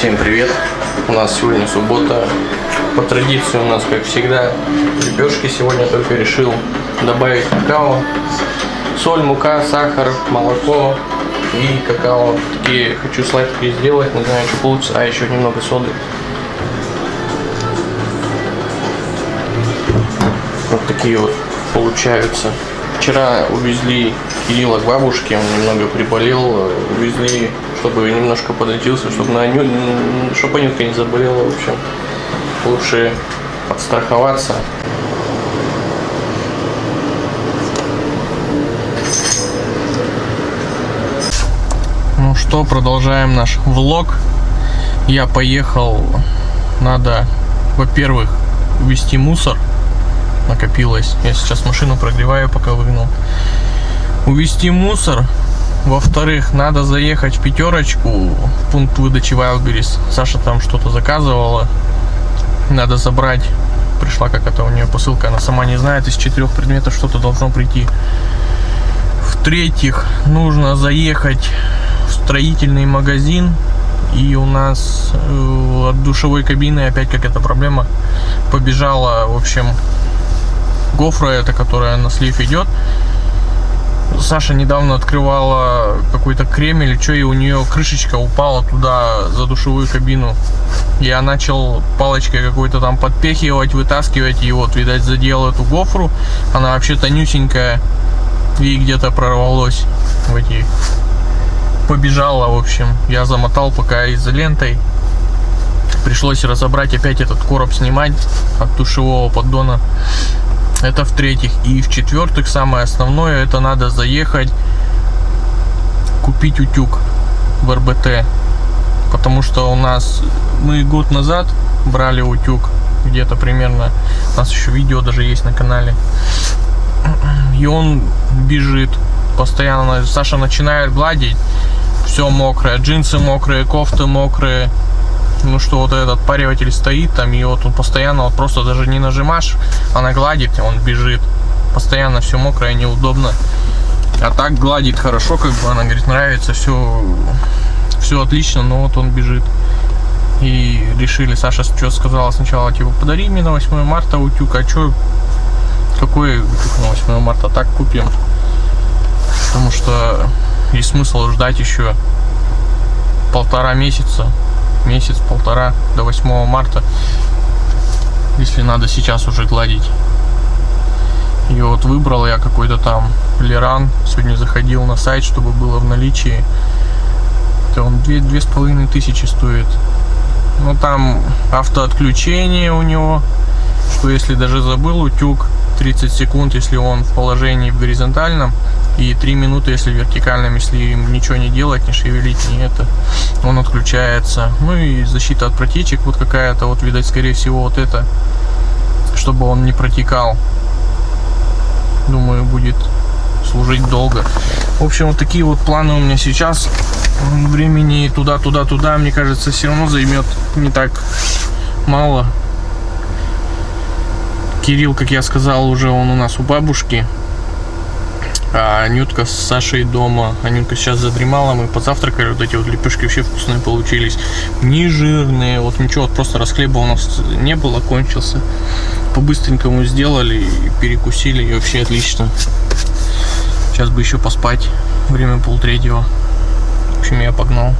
Всем привет! У нас сегодня суббота. По традиции у нас, как всегда, лепешки. Сегодня только решил добавить какао, соль, мука, сахар, молоко и какао. Такие хочу сладкие сделать, не знаю, что получится. А, еще немного соды. Вот такие вот получаются. Вчера увезли Кирилла к бабушке, он немного приболел, увезли, чтобы немножко подлечился, чтобы, на Аню... чтобы Анютка не заболела, в общем. Лучше подстраховаться. Ну что, продолжаем наш влог. Я поехал, надо, во-первых, увезти мусор накопилось. Я сейчас машину прогреваю, пока выгнал. Увести мусор. Во-вторых, надо заехать в пятерочку, в пункт выдачи Wildberries. Саша там что-то заказывала. Надо забрать. Пришла какая-то у нее посылка, она сама не знает. Из четырех предметов что-то должно прийти. В-третьих, нужно заехать в строительный магазин. И у нас э, от душевой кабины опять какая-то проблема. Побежала, в общем, гофра эта, которая на слив идет. Саша недавно открывала какой-то крем или что, и у нее крышечка упала туда за душевую кабину. Я начал палочкой какой-то там подпехивать, вытаскивать, и вот, видать, задел эту гофру. Она вообще тонюсенькая, и где-то прорвалось в эти... Побежала, в общем. Я замотал пока изолентой. Пришлось разобрать опять этот короб снимать от душевого поддона. Это в-третьих. И в-четвертых, самое основное, это надо заехать, купить утюг в РБТ. Потому что у нас, мы год назад брали утюг, где-то примерно, у нас еще видео даже есть на канале. И он бежит постоянно. Саша начинает гладить, все мокрое, джинсы мокрые, кофты мокрые, ну что вот этот отпариватель стоит там, и вот он постоянно, вот просто даже не нажимаешь, она гладит, он бежит. Постоянно все мокрое, неудобно. А так гладит хорошо, как бы она говорит, нравится, все, все отлично, но вот он бежит. И решили, Саша что сказала сначала, типа, подари мне на 8 марта утюг, а что, какой утюг на 8 марта, так купим. Потому что есть смысл ждать еще полтора месяца месяц-полтора до 8 марта, если надо сейчас уже гладить. И вот выбрал я какой-то там Леран. Сегодня заходил на сайт, чтобы было в наличии. Это он две, две с половиной тысячи стоит. Ну там автоотключение у него, что если даже забыл утюг, 30 секунд, если он в положении в горизонтальном, и 3 минуты, если в вертикальном, если ничего не делать, не шевелить, не это, он отключается. Ну и защита от протечек вот какая-то, вот видать, скорее всего, вот это, чтобы он не протекал. Думаю, будет служить долго. В общем, вот такие вот планы у меня сейчас. Времени туда-туда-туда, мне кажется, все равно займет не так мало. Кирилл, как я сказал, уже он у нас у бабушки. А Анютка с Сашей дома. Анютка сейчас задремала, мы позавтракали. Вот эти вот лепешки вообще вкусные получились. Не жирные, вот ничего, вот просто расхлеба у нас не было, кончился. По-быстренькому сделали перекусили, и вообще отлично. Сейчас бы еще поспать. Время полтретьего. В общем, я погнал.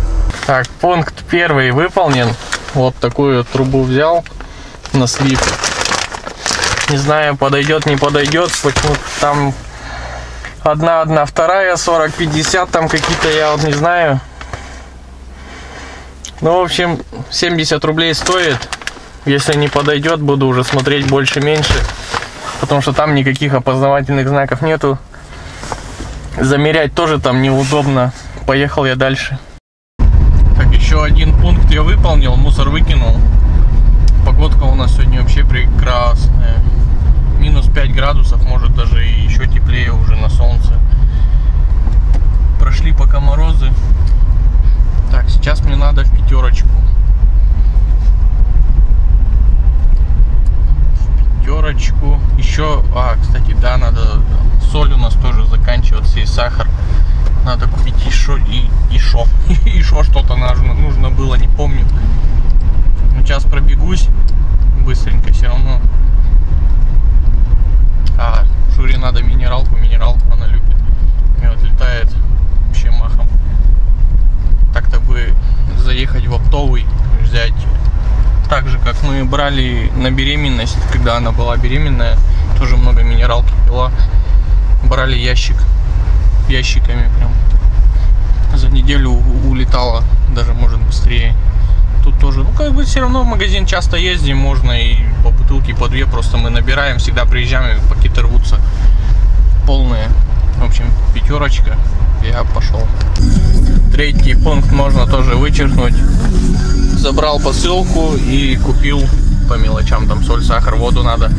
Так, пункт первый выполнен. Вот такую трубу взял на слив. Не знаю, подойдет, не подойдет. Там одна, одна, вторая, 40, 50, там какие-то, я вот не знаю. Ну, в общем, 70 рублей стоит. Если не подойдет, буду уже смотреть больше-меньше. Потому что там никаких опознавательных знаков нету. Замерять тоже там неудобно. Поехал я дальше. Так, еще один пункт я выполнил, мусор выкинул. Погодка у нас сегодня вообще прекрасная минус 5 градусов, может даже и еще теплее уже на солнце. Прошли пока морозы. Так, сейчас мне надо в пятерочку. В пятерочку. Еще, а, кстати, да, надо, соль у нас тоже заканчиваться и сахар. Надо купить еще и еще, еще что-то нужно, нужно было, не помню. Но сейчас пробегусь быстренько все равно. А Шуре надо минералку, минералку она любит. И вот летает вообще махом. Так-то бы заехать в оптовый, взять так же, как мы брали на беременность, когда она была беременная, тоже много минералки пила. Брали ящик ящиками прям. За неделю улетала, даже может быстрее. Тут тоже, ну как бы все равно в магазин часто ездим, можно и по бутылке, по две, просто мы набираем, всегда приезжаем, пакеты рвутся полные. В общем, пятерочка, я пошел. Третий пункт можно тоже вычеркнуть. Забрал посылку и купил по мелочам, там соль, сахар, воду надо.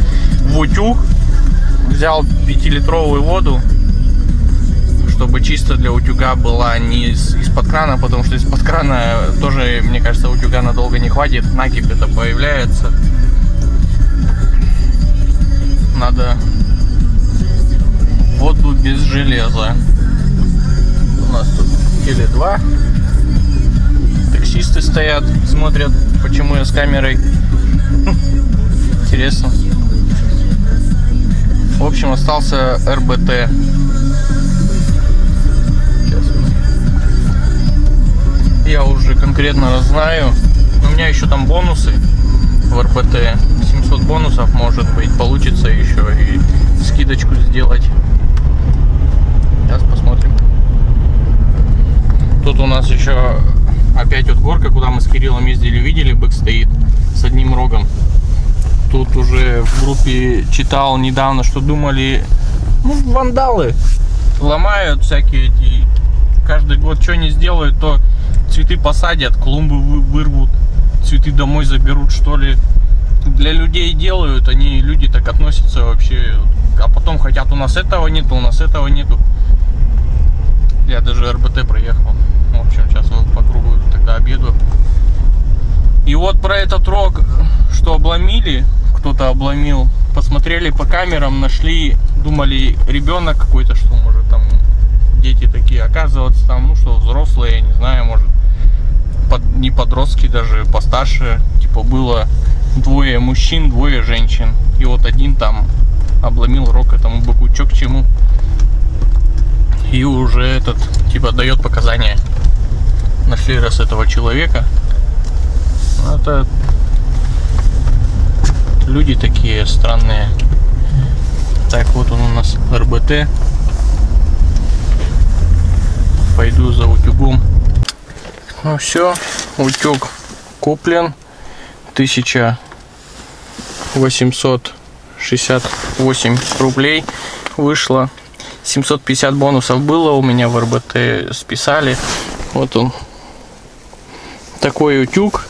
В утюг взял 5-литровую воду, чтобы чисто для утюга была не из- из-под крана, потому что из-под крана тоже, мне кажется, утюга надолго не хватит, накипь это появляется. Надо воду без железа. У нас тут или два. Таксисты стоят, смотрят, почему я с камерой. Интересно. В общем, остался РБТ. Конкретно знаю. У меня еще там бонусы в РБТ. 700 бонусов может быть. Получится еще и скидочку сделать. Сейчас посмотрим. Тут у нас еще опять вот горка, куда мы с Кириллом ездили, видели, бык стоит с одним рогом. Тут уже в группе читал недавно, что думали, ну, вандалы ломают всякие эти, каждый год что не сделают, то цветы посадят, клумбы вы- вырвут, цветы домой заберут, что ли. Для людей делают, они, люди так относятся вообще, а потом хотят, у нас этого нету, у нас этого нету. Я даже РБТ проехал. В общем, сейчас вот по кругу тогда обеду. И вот про этот рог, что обломили, кто-то обломил, посмотрели по камерам, нашли, думали, ребенок какой-то, что может там дети такие, оказывается там, ну что, взрослые, я не знаю, может, под, не подростки даже, постарше, типа было двое мужчин, двое женщин. И вот один там обломил рог этому быку, чё к чему? И уже этот типа дает показания нашли раз этого человека. Это люди такие странные. Так вот он у нас РБТ пойду за утюгом ну все утюг куплен 1868 рублей вышло 750 бонусов было у меня в РБТ списали. Вот он. Такой утюг.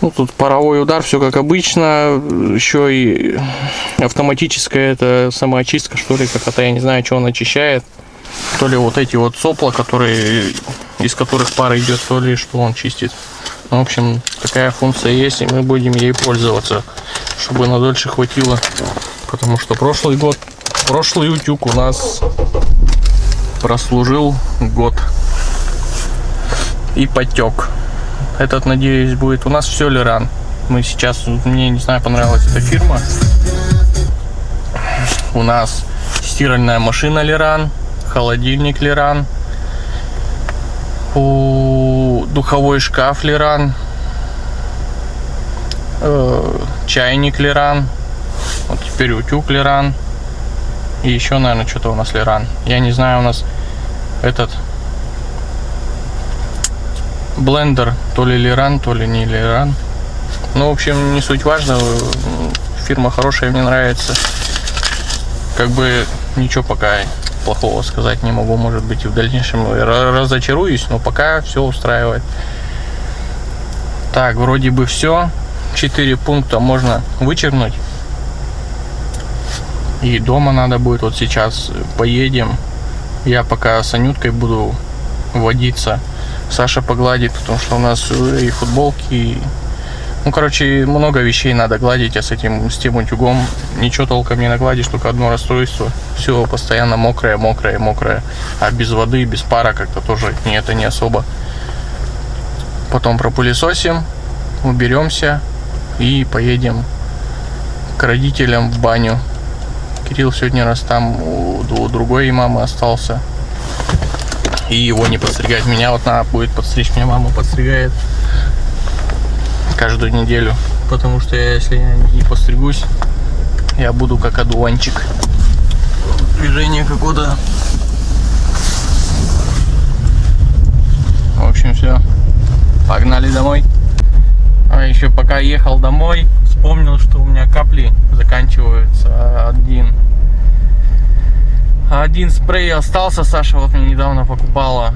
Ну, тут паровой удар, все как обычно. Еще и автоматическая это самоочистка, что ли, какая-то, я не знаю, что он очищает. То ли вот эти вот сопла, которые, из которых пар идет, то ли что он чистит. Ну, в общем, такая функция есть, и мы будем ей пользоваться, чтобы на дольше хватило. Потому что прошлый год Прошлый утюг у нас прослужил год и потек. Этот, надеюсь, будет. У нас все Леран. Мы сейчас, мне не знаю, понравилась эта фирма. У нас стиральная машина Леран, холодильник Леран, у духовой шкаф Леран, э, чайник Леран, вот теперь утюг Леран. И еще, наверное, что-то у нас Леран. Я не знаю, у нас этот блендер, то ли Леран, то ли не Леран. Ну, в общем, не суть важно. Фирма хорошая, мне нравится. Как бы ничего пока плохого сказать не могу. Может быть, и в дальнейшем ра- разочаруюсь, но пока все устраивает. Так, вроде бы все. Четыре пункта можно вычеркнуть. И дома надо будет вот сейчас поедем. Я пока с Анюткой буду водиться. Саша погладит, потому что у нас и футболки. Ну, короче, много вещей надо гладить, а с этим, с тем утюгом ничего толком не нагладишь, только одно расстройство. Все постоянно мокрое, мокрое, мокрое. А без воды, без пара как-то тоже не, это не особо. Потом пропылесосим, уберемся и поедем к родителям в баню. Кирилл сегодня раз там у, у другой мамы остался. И его не подстригать. Меня вот надо будет подстричь. Меня мама подстригает. Каждую неделю. Потому что я, если я не постригусь, я буду как одуванчик. Движение какое-то. В общем, все. Погнали домой. А еще пока ехал домой, вспомнил, что у меня капли заканчиваются. Один один спрей остался, Саша вот мне недавно покупала.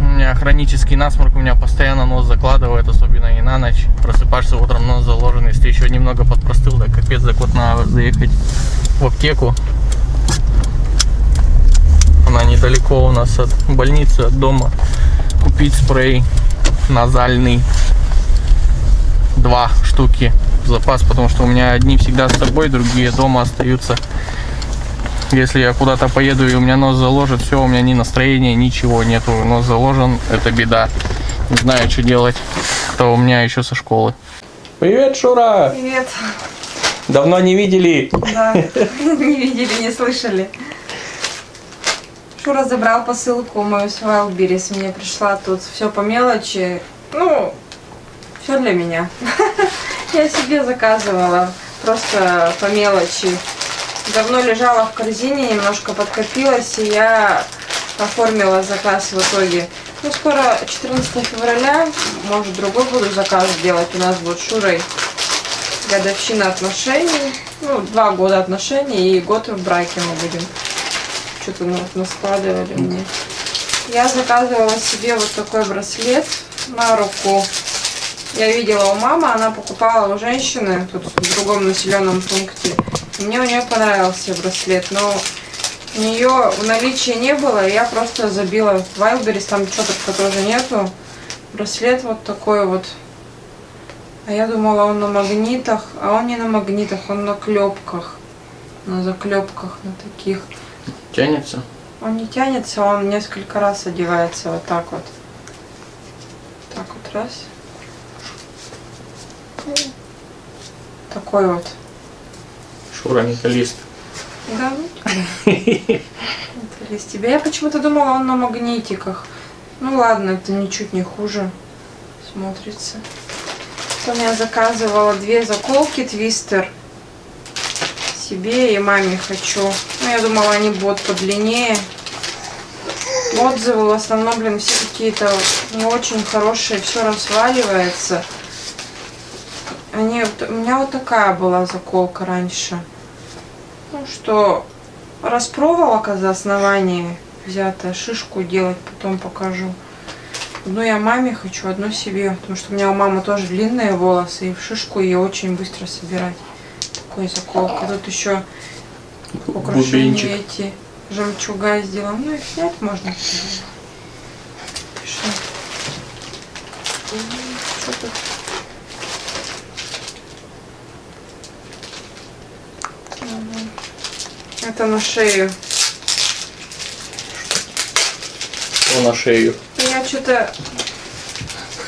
У меня хронический насморк, у меня постоянно нос закладывает, особенно и на ночь. Просыпаешься утром, нос заложен, если еще немного подпростыл, да капец, так вот надо заехать в аптеку. Она недалеко у нас от больницы, от дома. Купить спрей назальный. Два штуки в запас, потому что у меня одни всегда с собой, другие дома остаются. Если я куда-то поеду и у меня нос заложит, все, у меня ни настроения, ничего нету. Нос заложен, это беда. Не знаю, что делать. Это у меня еще со школы. Привет, Шура! Привет. Давно не видели. Да, не видели, не слышали. Шура забрал посылку мою с Wildberries. Мне пришла тут все по мелочи. Ну, все для меня. Я себе заказывала просто по мелочи давно лежала в корзине, немножко подкопилась, и я оформила заказ в итоге. Ну, скоро 14 февраля, может, другой буду заказ делать. У нас будет Шурой годовщина отношений. Ну, два года отношений и год в браке мы будем. Что-то наскладывали мне. Я заказывала себе вот такой браслет на руку. Я видела у мамы, она покупала у женщины тут в другом населенном пункте. Мне у нее понравился браслет, но у нее в наличии не было, я просто забила в Wildberries, там четко тоже нету. Браслет вот такой вот. А я думала, он на магнитах, а он не на магнитах, он на клепках. На заклепках, на таких. Тянется? Он не тянется, он несколько раз одевается вот так вот. Так вот раз. Такой вот. Шура металлист. Да, металлист. Тебя я почему-то думала, он на магнитиках. Ну ладно, это ничуть не хуже смотрится. Потом я заказывала две заколки твистер. Себе и маме хочу. Ну, я думала, они будут подлиннее. Отзывы в основном, блин, все какие-то не очень хорошие, все разваливается. Меня вот такая была заколка раньше. Ну что, распроволока за основание взята, шишку делать потом покажу. Одну я маме хочу, одну себе, потому что у меня у мамы тоже длинные волосы, и в шишку ее очень быстро собирать. Такой заколка. Тут еще украшения эти жемчуга сделал. Ну их снять можно. Что тут? Это на шею. Что на шею? Я что-то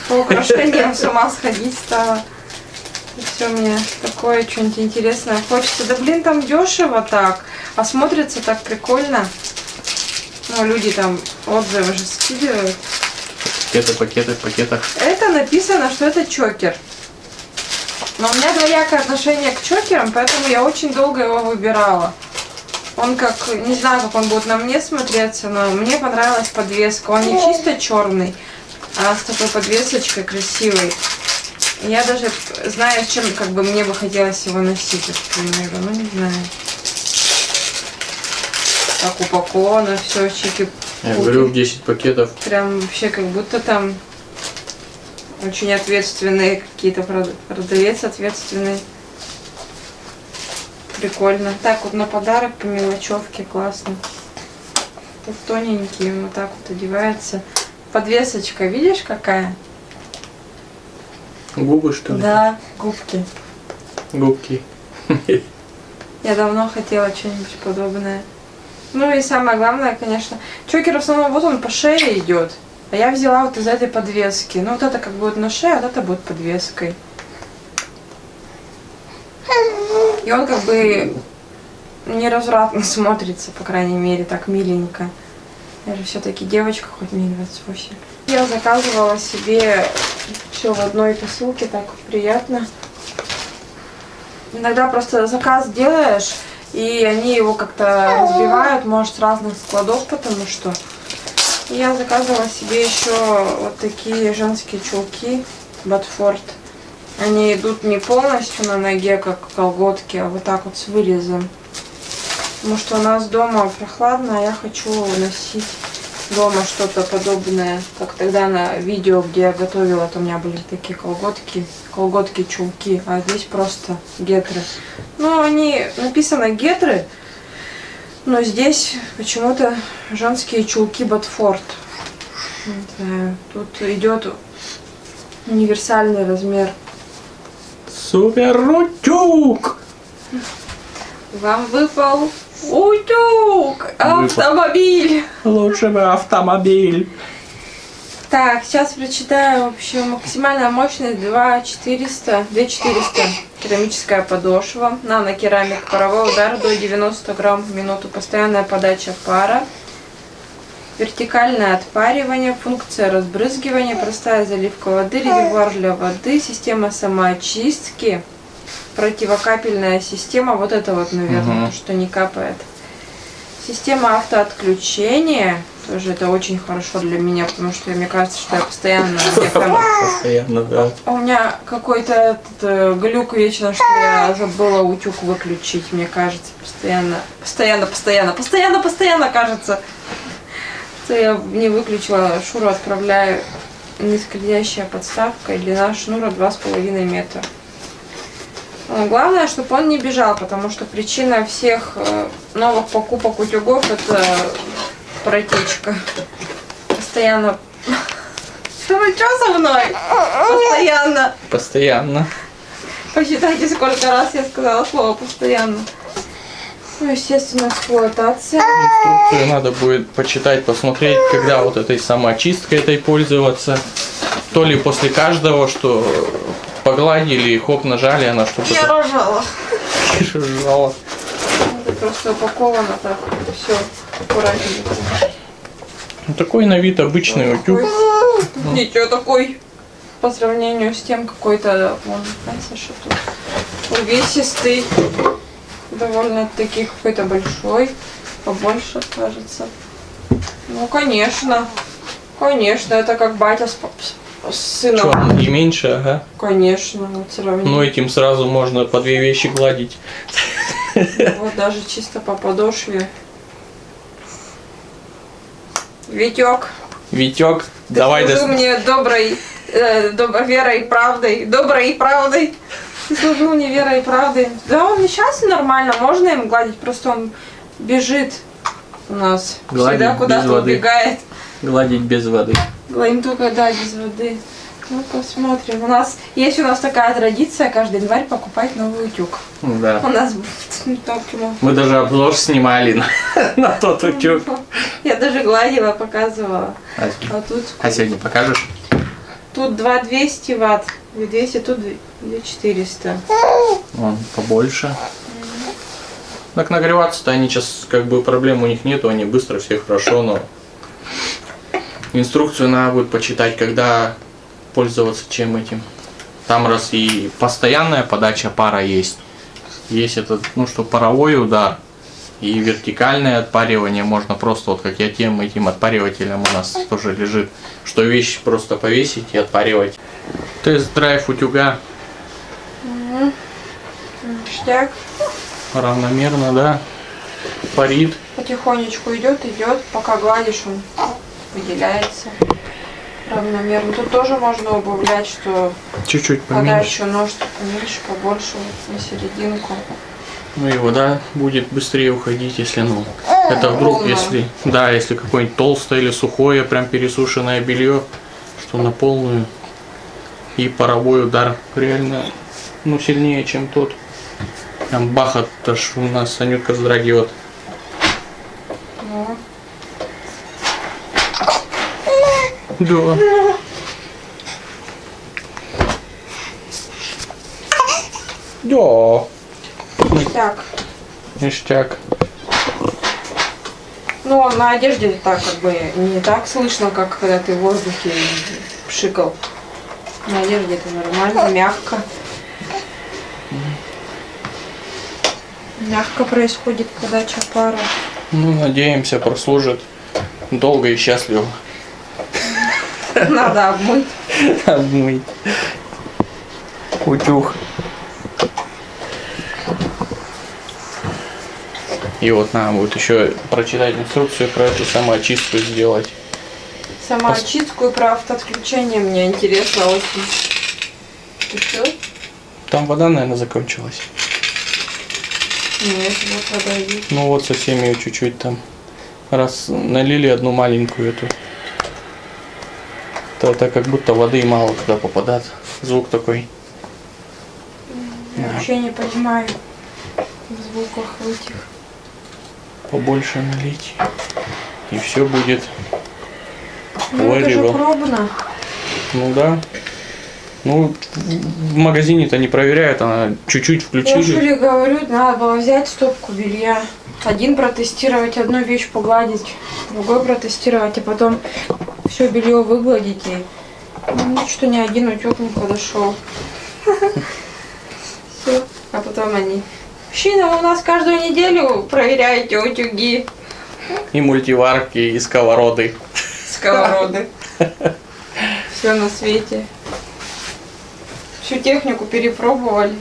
по украшениям с ума сходить стала. И все мне такое что-нибудь интересное хочется. Да блин, там дешево так, а смотрится так прикольно. Ну, люди там отзывы же скидывают. Пакеты, пакеты, в пакетах. Это написано, что это чокер. Но у меня двоякое отношение к чокерам, поэтому я очень долго его выбирала. Он как, не знаю, как он будет на мне смотреться, но мне понравилась подвеска. Он не чисто черный, а с такой подвесочкой красивой. Я даже знаю, с чем как бы мне бы хотелось его носить, к примеру. Ну, не знаю. Так упаковано, все, чики. Я говорю, в 10 пакетов. Прям вообще как будто там очень ответственные какие-то продавец ответственный. Прикольно. Так вот на подарок по мелочевке классно. Тут тоненький, вот так вот одевается. Подвесочка, видишь какая? Губы что ли? Да, губки. Губки. Я давно хотела что-нибудь подобное. Ну и самое главное, конечно, чокер в основном вот он по шее идет. А я взяла вот из этой подвески. Ну вот это как будет на шее, а вот это будет подвеской. И он как бы неразвратно смотрится, по крайней мере, так миленько. Я же все-таки девочка, хоть мне 28. Я заказывала себе все в одной посылке, так приятно. Иногда просто заказ делаешь, и они его как-то разбивают, может, с разных складов, потому что я заказывала себе еще вот такие женские чулки Батфорд. Они идут не полностью на ноге, как колготки, а вот так вот с вырезом. Потому что у нас дома прохладно, а я хочу носить дома что-то подобное, как тогда на видео, где я готовила, то у меня были такие колготки, колготки-чулки, а здесь просто гетры. Ну, они написано гетры, но здесь почему-то женские чулки. Не знаю, тут идет универсальный размер. Супер утюг! Вам выпал утюг, автомобиль. Лучше бы автомобиль. Так, сейчас прочитаю. В общем, максимальная мощность 2400, 2400. Керамическая подошва, нано-керамик, паровой удар до 90 грамм в минуту, постоянная подача пара, вертикальное отпаривание, функция разбрызгивания, простая заливка воды, резервуар для воды, система самоочистки, противокапельная система, вот это вот, наверное, Мгм. то, что не капает. Система автоотключения, тоже это очень хорошо для меня, потому что мне кажется, что я постоянно Постоянно, да. у меня какой-то э, глюк вечно, что я забыла утюг выключить, мне кажется, постоянно, постоянно, постоянно, постоянно, постоянно кажется, что я не выключила, шнур отправляю, нескользящая подставка, и длина шнура 2,5 метра. Но Главное, чтобы он не бежал, потому что причина всех э, новых покупок утюгов это протечка. Постоянно. Ну что со мной? Постоянно. Постоянно. Посчитайте, сколько раз я сказала слово постоянно. Ну, естественно, эксплуатация. Инструкцию надо будет почитать, посмотреть, когда вот этой самоочисткой этой пользоваться. То ли после каждого, что погладили, хоп, нажали, она что-то Я рожала. жала. Это просто упаковано так. Все аккуратненько. Ну, Такой на вид обычный утюг. Такой. Ничего такой. По сравнению с тем какой-то, вон, знаете, что тут увесистый. Довольно-таки какой-то большой. Побольше, кажется. Ну, конечно. Конечно, это как батя с, с- сыном. Чё, и меньше, ага. Конечно, вот сравнение. Но этим сразу можно по две вещи гладить. Вот даже чисто по подошве. Витек, Витек, ты давай до... мне доброй, э, доб- верой и правдой, доброй и правдой. Ты служил мне верой и правдой. Да он сейчас нормально, можно им гладить, просто он бежит у нас. Гладить Всегда куда-то убегает. гладить без воды. Гладим только, да, без воды. Ну, посмотрим. У нас есть у нас такая традиция каждый январь покупать новый утюг. Да. У нас ну, Мы даже обзор снимали на, на тот утюг. Я даже гладила, показывала. А, А тут, а сегодня покажешь? Тут 2200 ватт. 2200, тут 2400. Вон, побольше. Так нагреваться-то они сейчас, как бы, проблем у них нету, они быстро, все хорошо, но инструкцию надо будет почитать, когда пользоваться чем этим. Там раз и постоянная подача пара есть, есть этот, ну что, паровой удар, и вертикальное отпаривание можно просто, вот как я тем этим отпаривателем у нас тоже лежит, что вещь просто повесить и отпаривать. Тест-драйв утюга Ништяк. равномерно, да, парит. Потихонечку идет, идет. Пока гладишь, он выделяется равномерно. Тут тоже можно убавлять, что Чуть-чуть поменьше. подачу нож поменьше, побольше, вот на серединку. Ну и вода будет быстрее уходить, если ну. Это вдруг, Ровно. если. Да, если какое-нибудь толстое или сухое, прям пересушенное белье, что на полную. И паровой удар реально ну сильнее, чем тот. Там бахат аж у нас Анютка вздрагивает. Да. Да. Так. Ништяк. Ну, на одежде так как бы не так слышно, как когда ты в воздухе пшикал. На одежде это нормально, мягко. Мягко происходит подача пара. Ну, надеемся, прослужит долго и счастливо. Надо обмыть. Обмыть. Утюг. И вот надо будет еще прочитать инструкцию про эту самоочистку сделать. Самоочистку и про автоотключение мне интересно очень. Ты что? Там вода, наверное, закончилась. Нет, вот вода есть. Ну вот со всеми ее чуть-чуть там. Раз налили одну маленькую эту. То это как будто воды мало туда попадает. Звук такой. Я вообще не понимаю в звуках в этих. Побольше налить. И все будет. Ну это же Варево. пробно. Ну да. Ну, в магазине-то не проверяют, она чуть-чуть Я включили. Шуре говорю, надо было взять стопку белья. Один протестировать, одну вещь погладить, другой протестировать, а потом все белье выгладить. И ну, что ни один утюг не подошел. Все. А потом они. Мужчина, вы у нас каждую неделю проверяете утюги. И мультиварки, и сковороды. Сковороды. Все на свете. Всю технику перепробовали.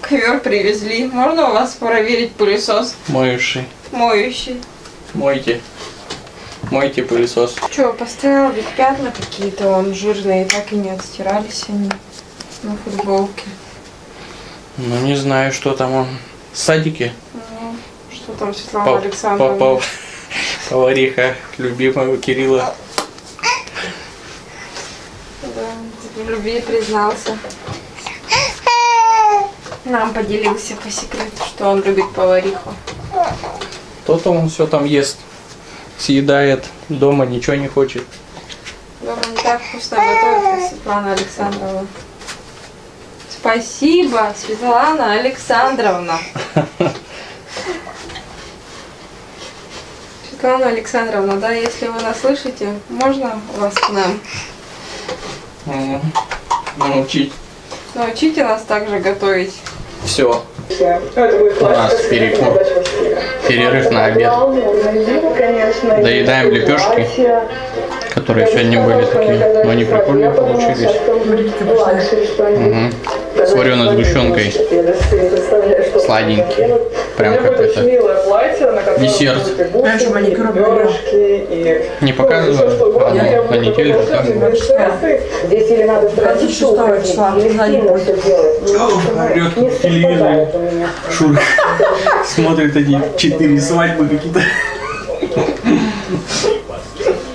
Ковер привезли. Можно у вас проверить пылесос Моющий. моющий? Мойте. Мойте пылесос. Че, поставил ведь пятна какие-то, он жирные, так и не отстирались они на футболке. Ну не знаю, что там он. Садике. Ну, что там Светлана Пав- Александровна? пав- Повариха любимого Кирилла. Да, в любви признался. Нам поделился по секрету, что он любит повариху. То-то он все там ест. Съедает. Дома ничего не хочет. Дома не так вкусно готовит, как Светлана Александровна. Спасибо, Светлана Александровна. Светлана Александровна, да, если вы нас слышите, можно вас к нам? Научить. Научите нас также готовить. Все. У нас перекур. Перерыв на обед. Доедаем лепешки, которые сегодня были такие, но они прикольные получились. Мгм. С вареной сгущенкой. Сладенькие. Прям какой-то десерт. Знаешь, маникюр Не показываю, а ну, на неделе показываю. Здесь или надо Хотите шестого числа? Орет в телевизоре. Шур смотрит эти четыре свадьбы какие-то.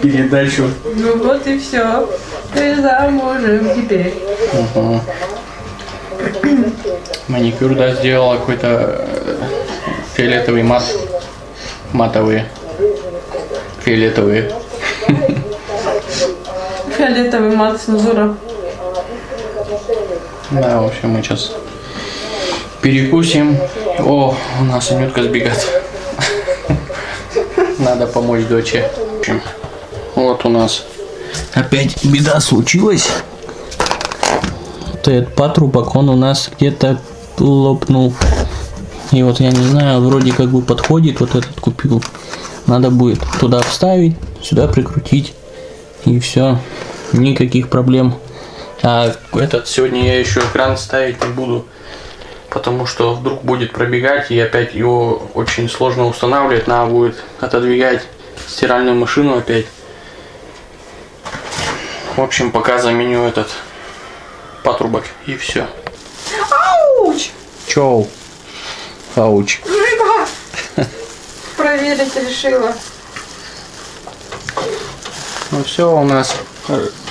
Передачу. Ну вот и все. Ты замужем теперь. Мгм. Маникюр, да, сделала какой-то э, фиолетовый мат. Матовые. Фиолетовые. Фиолетовый мат цензура. Да, в общем, мы сейчас перекусим. О, у нас Анютка сбегает. Надо помочь доче. Вот у нас опять беда случилась. Этот патрубок, он у нас где-то лопнул. И вот я не знаю, вроде как бы подходит, вот этот купил. Надо будет туда вставить, сюда прикрутить. И все. Никаких проблем. А этот сегодня я еще экран ставить не буду. Потому что вдруг будет пробегать и опять его очень сложно устанавливать. Надо будет отодвигать стиральную машину опять. В общем, пока заменю этот патрубок и все. Чоу. Ауч. Рыба! Проверить решила. Ну все, у нас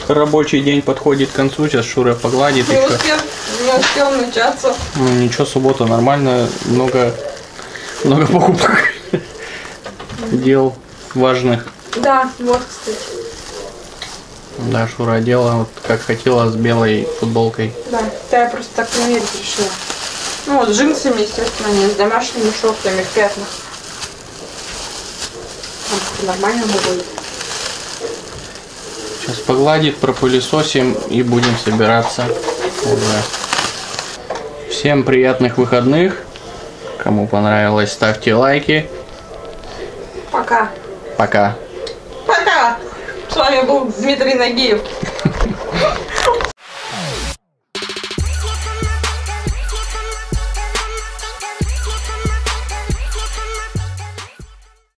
рабочий день подходит к концу. Сейчас Шура погладит Не еще. успел, не успел начаться. Ну, ничего, суббота нормально, много, много покупок дел важных. Да, вот, кстати. Да, Шура одела вот как хотела с белой футболкой. Да, да, я просто так померить решила. Ну вот с джинсами, естественно, не с домашними шортами в пятнах. Нормально будет. Сейчас погладит, пропылесосим и будем собираться уже. Всем приятных выходных. Кому понравилось, ставьте лайки. Пока. Пока. Пока. С вами был Дмитрий Нагиев.